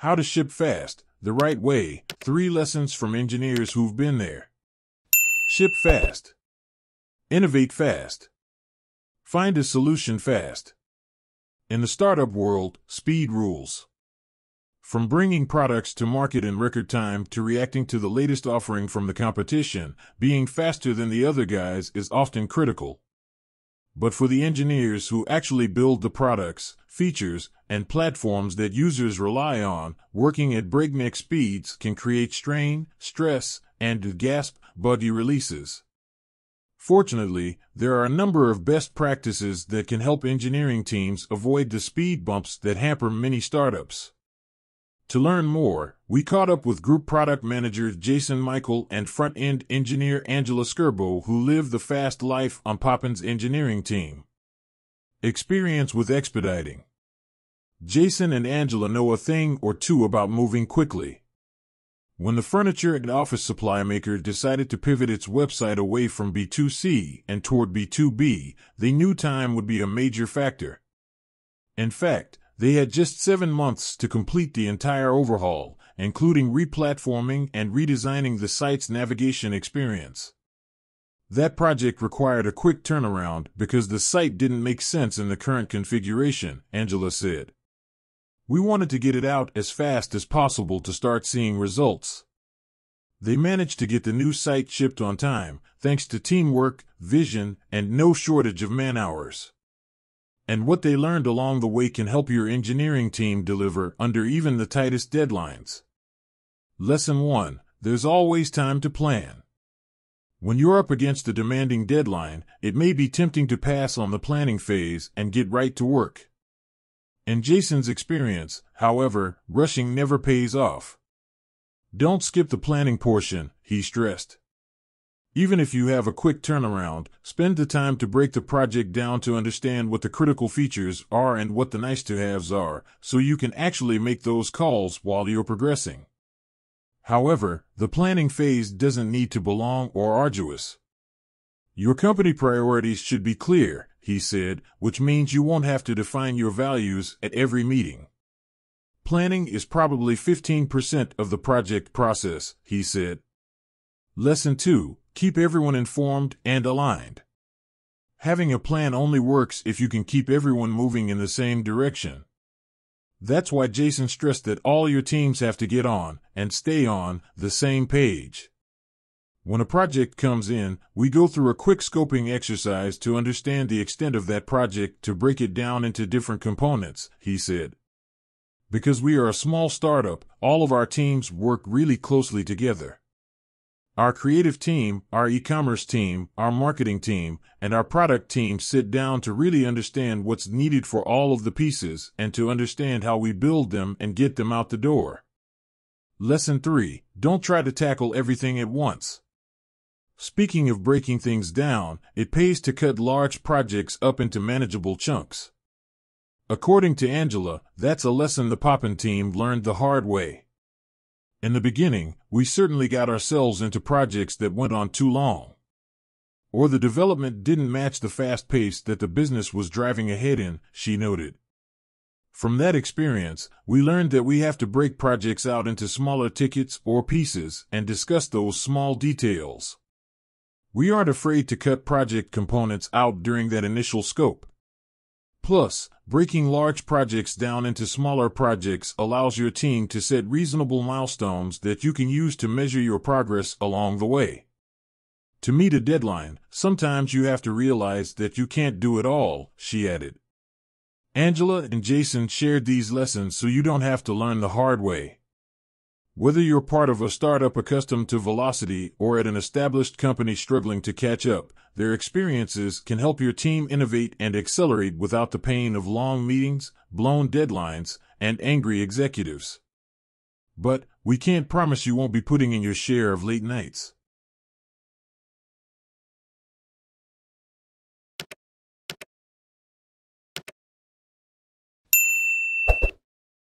How to ship fast, the right way. Three lessons from engineers who've been there. Ship fast. Innovate fast. Find a solution fast. In the startup world, speed rules. From bringing products to market in record time to reacting to the latest offering from the competition, being faster than the other guys is often critical. But for the engineers who actually build the products, features, and platforms that users rely on, working at breakneck speeds can create strain, stress, and gasp buggy releases. Fortunately, there are a number of best practices that can help engineering teams avoid the speed bumps that hamper many startups. To learn more, we caught up with Group Product Manager Jason Michael and Front End Engineer Angela Skirbo, who live the fast life on Poppin's engineering team. Experience with expediting. Jason and Angela know a thing or two about moving quickly. When the furniture and office supply maker decided to pivot its website away from B2C and toward B2B, they knew time would be a major factor. In fact, they had just seven months to complete the entire overhaul, including replatforming and redesigning the site's navigation experience. That project required a quick turnaround because the site didn't make sense in the current configuration, Angela said. We wanted to get it out as fast as possible to start seeing results. They managed to get the new site shipped on time, thanks to teamwork, vision, and no shortage of man hours and what they learned along the way can help your engineering team deliver under even the tightest deadlines. Lesson 1 There's always time to plan. When you're up against a demanding deadline, it may be tempting to pass on the planning phase and get right to work. In Jason's experience, however, rushing never pays off. Don't skip the planning portion, he stressed. Even if you have a quick turnaround, spend the time to break the project down to understand what the critical features are and what the nice to haves are, so you can actually make those calls while you're progressing. However, the planning phase doesn't need to be long or arduous. Your company priorities should be clear, he said, which means you won't have to define your values at every meeting. Planning is probably 15% of the project process, he said. Lesson 2 Keep everyone informed and aligned. Having a plan only works if you can keep everyone moving in the same direction. That's why Jason stressed that all your teams have to get on and stay on the same page. When a project comes in, we go through a quick scoping exercise to understand the extent of that project to break it down into different components, he said. Because we are a small startup, all of our teams work really closely together. Our creative team, our e-commerce team, our marketing team, and our product team sit down to really understand what's needed for all of the pieces and to understand how we build them and get them out the door. Lesson 3. Don't try to tackle everything at once. Speaking of breaking things down, it pays to cut large projects up into manageable chunks. According to Angela, that's a lesson the Poppin team learned the hard way. In the beginning, we certainly got ourselves into projects that went on too long. Or the development didn't match the fast pace that the business was driving ahead in, she noted. From that experience, we learned that we have to break projects out into smaller tickets or pieces and discuss those small details. We aren't afraid to cut project components out during that initial scope. Plus, breaking large projects down into smaller projects allows your team to set reasonable milestones that you can use to measure your progress along the way. To meet a deadline, sometimes you have to realize that you can't do it all, she added. Angela and Jason shared these lessons so you don't have to learn the hard way. Whether you're part of a startup accustomed to velocity or at an established company struggling to catch up, their experiences can help your team innovate and accelerate without the pain of long meetings, blown deadlines, and angry executives. But we can't promise you won't be putting in your share of late nights.